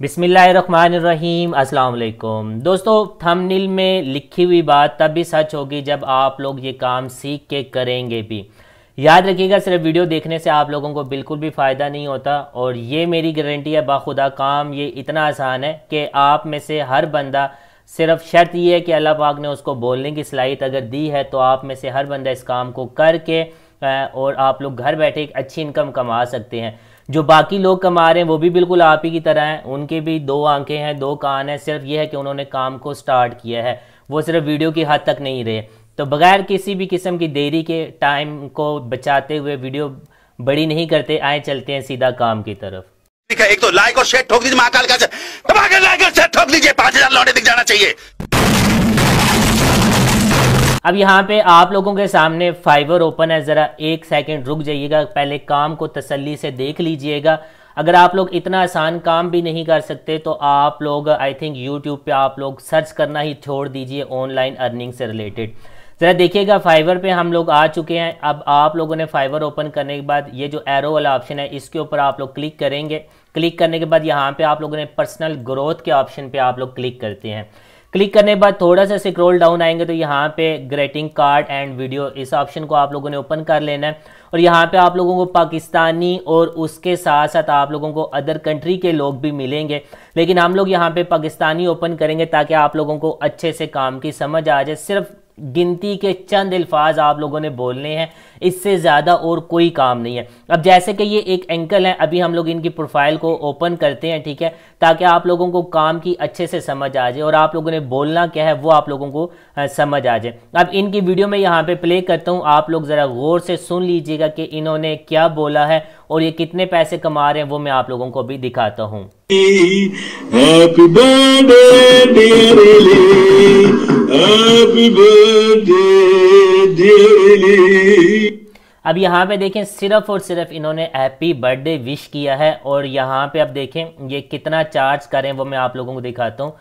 बिसमीम वालेकुम दोस्तों थंबनेल में लिखी हुई बात तब भी सच होगी जब आप लोग ये काम सीख के करेंगे भी। याद रखिएगा, सिर्फ़ वीडियो देखने से आप लोगों को बिल्कुल भी फ़ायदा नहीं होता और ये मेरी गारंटी है, बाखुदा काम ये इतना आसान है कि आप में से हर बंदा, सिर्फ़ शर्त ये है कि अल्लाह पाक ने उसको बोलने की सलाहियत अगर दी है तो आप में से हर बंदा इस काम को करके और आप लोग घर बैठे एक अच्छी इनकम कमा सकते हैं। जो बाकी लोग कमा रहे हैं, वो भी बिल्कुल आप ही की तरह हैं। उनके भी दो आँखें हैं, दो कान हैं, सिर्फ़ ये है कि उन्होंने काम को स्टार्ट किया है। वो सिर्फ़ वीडियो की हद तक नहीं रहे। तो बगैर किसी भी किस्म की देरी के टाइम को बचाते हुए वीडियो बड़ी नहीं करते, आए चलते हैं सीधा काम की तरफ़। है, एक तो लाइक और शेयर ठोक दीजिए महाकाल का लाइक और शेयर ठोक दीजिए, पाँच हज़ार लौटे दिख जाना चाहिए। अब यहाँ पे आप लोगों के सामने फाइवर ओपन है, ज़रा एक सेकंड रुक जाइएगा, पहले काम को तसल्ली से देख लीजिएगा। अगर आप लोग इतना आसान काम भी नहीं कर सकते तो आप लोग आई थिंक यूट्यूब पे आप लोग सर्च करना ही छोड़ दीजिए ऑनलाइन अर्निंग से रिलेटेड ज़रा देखिएगा फाइवर पे हम लोग आ चुके हैं। अब आप लोगों ने फाइवर ओपन करने के बाद ये जो एरो वाला ऑप्शन है, इसके ऊपर आप लोग क्लिक करेंगे। क्लिक करने के बाद यहाँ पे आप लोगों ने पर्सनल ग्रोथ के ऑप्शन पे आप लोग क्लिक करते हैं। क्लिक करने के बाद थोड़ा सा स्क्रॉल डाउन आएँगे तो यहाँ पे ग्रेटिंग कार्ड एंड वीडियो इस ऑप्शन को आप लोगों ने ओपन कर लेना है। और यहाँ पे आप लोगों को पाकिस्तानी और उसके साथ साथ आप लोगों को अदर कंट्री के लोग भी मिलेंगे। लेकिन हम लोग यहाँ पे पाकिस्तानी ओपन करेंगे ताकि आप लोगों को अच्छे से काम की समझ आ जाए। सिर्फ़ गिनती के चंद अल्फाज आप लोगों ने बोलने हैं, इससे ज़्यादा और कोई काम नहीं है। अब जैसे कि ये एक एंकल है, अभी हम लोग इनकी प्रोफ़ाइल को ओपन करते हैं, ठीक है? ताकि आप लोगों को काम की अच्छे से समझ आ जाए, और आप लोगों ने बोलना क्या है, वो आप लोगों को समझ आ जाए। अब इनकी वीडियो में यहाँ पे प्ले करता हूँ, आप लोग ज़रा गौर से सुन लीजिएगा कि इन्होंने क्या बोला है, और ये कितने पैसे कमा रहे हैं, वो मैं आप लोगों को भी दिखाता हूँ। अब यहाँ पे देखें, सिर्फ़ और सिर्फ़ इन्होंने हैप्पी बर्थडे विश किया है और यहाँ पे अब देखें, ये कितना चार्ज करें वो मैं आप लोगों को दिखाता हूँ।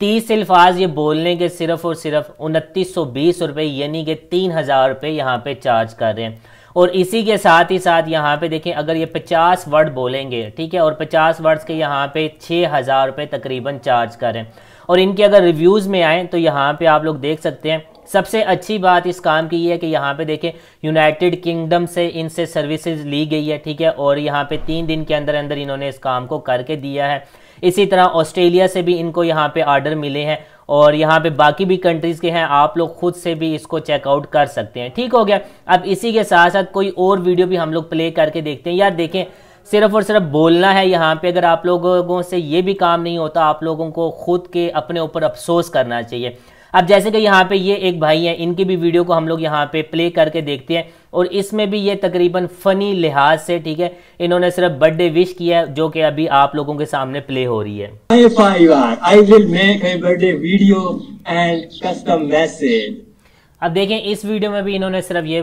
तीस अल्फाज ये बोलने के सिर्फ़ और सिर्फ़ उनतीस सौ बीस रुपये यानी कि तीन हज़ार रुपये यहाँ पे चार्ज कर रहे हैं। और इसी के साथ ही साथ यहाँ पे देखें, अगर ये पचास वर्ड बोलेंगे, ठीक है, और पचास वर्ड्स के यहाँ पे छः हज़ार रुपये तकरीबन चार्ज करें और इनके अगर रिव्यूज़ में आएँ तो यहाँ पर आप लोग देख सकते हैं। सबसे अच्छी बात इस काम की ये है कि यहाँ पे देखें यूनाइटेड किंगडम से इनसे सर्विसेज़ ली गई है, ठीक है? और यहाँ पे तीन दिन के अंदर अंदर इन्होंने इस काम को करके दिया है। इसी तरह ऑस्ट्रेलिया से भी इनको यहाँ पे आर्डर मिले हैं और यहाँ पे बाकी भी कंट्रीज़ के हैं, आप लोग खुद से भी इसको चेकआउट कर सकते हैं। ठीक हो गया। अब इसी के साथ साथ कोई और वीडियो भी हम लोग प्ले करके देखते हैं। यार देखें सिर्फ़ और सिर्फ़ बोलना है यहाँ पे। अगर आप लोगों से ये भी काम नहीं होता, आप लोगों को खुद के अपने ऊपर अफसोस करना चाहिए। अब जैसे कि यहाँ पे ये एक भाई हैं, इनकी भी वीडियो को हम लोग यहाँ पे प्ले करके देखते हैं और इसमें भी ये तकरीबन फ़नी लिहाज से, ठीक है, इन्होंने सिर्फ़ बर्थडे विश किया है, जो कि अभी आप लोगों के सामने प्ले हो रही है। message. अब देखें, इस वीडियो में भी इन्होंने सिर्फ़ ये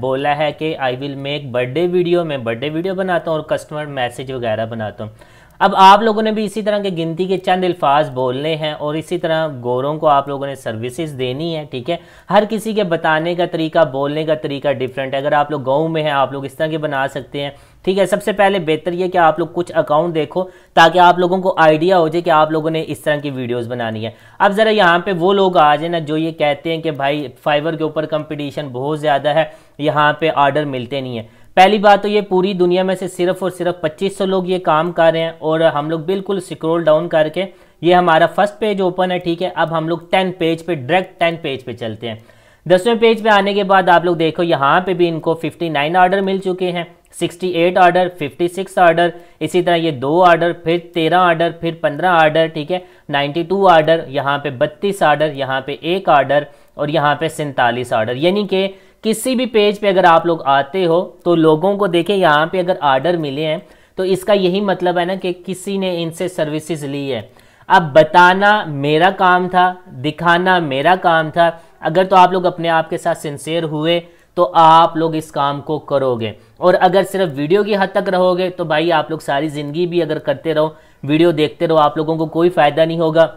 बोला है कि I will make birthday video मैं बर्थडे वीडियो बनाता हूँ और कस्टमर मैसेज वगैरह बनाता हूँ। अब आप लोगों ने भी इसी तरह के गिनती के चंद अल्फाज बोलने हैं और इसी तरह गोरों को आप लोगों ने सर्विसेज़ देनी है, ठीक है? हर किसी के बताने का तरीका, बोलने का तरीका डिफरेंट है। अगर आप लोग गाँव में हैं, आप लोग इस तरह के बना सकते हैं, ठीक है? सबसे पहले बेहतर ये कि आप लोग कुछ अकाउंट देखो, ताकि आप लोगों को आइडिया हो जाए कि आप लोगों ने इस तरह की वीडियोस बनानी है। अब ज़रा यहाँ पे वो लोग आ जाए ना, जो ये कहते हैं कि भाई फाइवर के ऊपर कंपटीशन बहुत ज़्यादा है, यहाँ पे ऑर्डर मिलते नहीं है। पहली बात तो ये पूरी दुनिया में से सिर्फ़ और सिर्फ़ 2500 लोग ये काम कर रहे हैं और हम लोग बिल्कुल स्क्रोल डाउन करके ये हमारा फ़र्स्ट पेज ओपन है, ठीक है? अब हम लोग टेन पेज पे डायरेक्ट टेन पेज पे चलते हैं। दसवें पेज पे आने के बाद आप लोग देखो, यहाँ पे भी इनको 59 ऑर्डर मिल चुके हैं 68 ऑर्डर 56 ऑर्डर इसी तरह ये दो ऑर्डर फिर 13 ऑर्डर फिर 15 ऑर्डर ठीक है? 92 ऑर्डर यहाँ पे 32 ऑर्डर यहाँ पे एक ऑर्डर और यहाँ पे सैंतालीस ऑर्डर यानी कि किसी भी पेज पे अगर आप लोग आते हो तो लोगों को देखें, यहाँ पे अगर ऑर्डर मिले हैं तो इसका यही मतलब है ना कि किसी ने इनसे सर्विसेज़ ली है। अब बताना मेरा काम था, दिखाना मेरा काम था, अगर तो आप लोग अपने आप के साथ सिंसेयर हुए तो आप लोग इस काम को करोगे। और अगर सिर्फ़ वीडियो की हद तक रहोगे तो भाई आप लोग सारी ज़िंदगी भी अगर करते रहो, वीडियो देखते रहो, आप लोगों को कोई फ़ायदा नहीं होगा।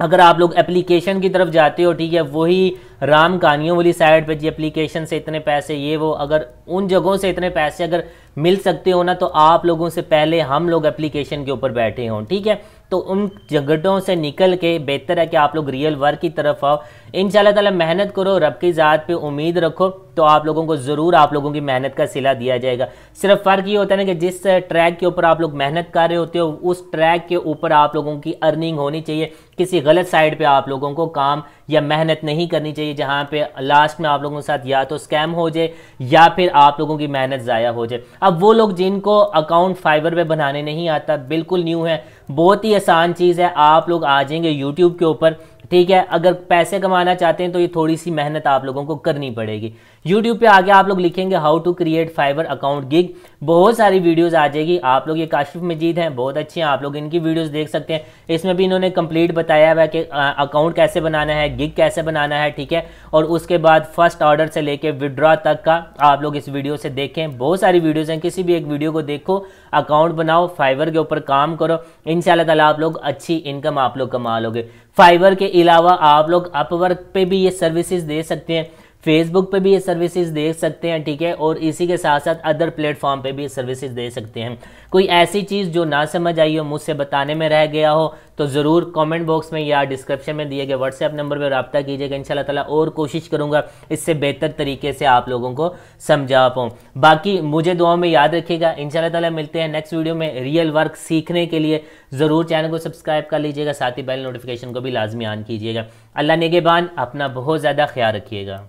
अगर आप लोग एप्लीकेशन की तरफ़ जाते हो, ठीक है, वही राम कहानियों वाली साइड पे जी एप्लीकेशन से इतने पैसे, ये वो, अगर उन जगहों से इतने पैसे अगर मिल सकते हो ना तो आप लोगों से पहले हम लोग एप्लीकेशन के ऊपर बैठे हों, ठीक है? तो उन झगड़ों से निकल के बेहतर है कि आप लोग रियल वर्क की तरफ़ आओ। इन ताला मेहनत करो, रब की ज़ात पे उम्मीद रखो तो आप लोगों को ज़रूर आप लोगों की मेहनत का सिला दिया जाएगा। सिर्फ़ फ़र्क ये होता है ना कि जिस ट्रैक के ऊपर आप लोग मेहनत कर रहे होते हो, उस ट्रैक के ऊपर आप लोगों की अर्निंग होनी चाहिए। किसी गलत साइड पे आप लोगों को काम या मेहनत नहीं करनी चाहिए, जहाँ पे लास्ट में आप लोगों के साथ या तो स्कैम हो जाए, या फिर आप लोगों की मेहनत ज़ाया हो जाए। अब वो लोग जिनको अकाउंट फाइबर पे बनाने नहीं आता, बिल्कुल न्यू है, बहुत ही आसान चीज़ है, आप लोग आ जाएँगे यूट्यूब के ऊपर ठीक है, अगर पैसे कमाना चाहते हैं तो ये थोड़ी सी मेहनत आप लोगों को करनी पड़ेगी। यूट्यूब पे आगे आप लोग लिखेंगे how to create Fiverr account gig बहुत सारी वीडियोस आ जाएगी। आप लोग ये काशिफ मजीद हैं। बहुत अच्छे हैं। आप लोग इनकी वीडियोस देख सकते हैं। इसमें भी इन्होंने कंप्लीट बताया हुआ है कि अकाउंट कैसे बनाना है गिग कैसे बनाना है, ठीक है? और उसके बाद फ़र्स्ट ऑर्डर से लेके विड्रॉ तक का आप लोग इस वीडियो से देखें। बहुत सारी वीडियोज़ हैं। किसी भी एक वीडियो को देखो अकाउंट बनाओ फाइबर के ऊपर काम करो। इन ताला आप लोग अच्छी इनकम आप लोग कमा लोगे। फाइबर के अलावा आप लोग अपवर्क पे भी ये सर्विसेज़ दे सकते हैं। फेसबुक पे भी ये सर्विसेज़ दे सकते हैं, ठीक है? और इसी के साथ साथ अदर प्लेटफॉर्म पे भी ये सर्विसेज़ दे सकते हैं। कोई ऐसी चीज़ जो ना समझ आई हो, मुझसे बताने में रह गया हो तो ज़रूर कमेंट बॉक्स में या डिस्क्रिप्शन में दिए गए व्हाट्सएप नंबर पर रबता कीजिएगा इन ताला, और कोशिश करूँगा इससे बेहतर तरीके से आप लोगों को समझा पाऊँ। बाकी मुझे दुआ में याद रखिएगा इन ताला, मिलते हैं नेक्स्ट वीडियो में रियल वर्क सीखने के लिए। ज़रूर चैनल को सब्सक्राइब कर लीजिएगा, साथ ही बेल नोटिफिकेशन को भी लाजमी ऑन कीजिएगा। अल्लाह नेगेबान अपना बहुत ज़्यादा ख्याल रखिएगा।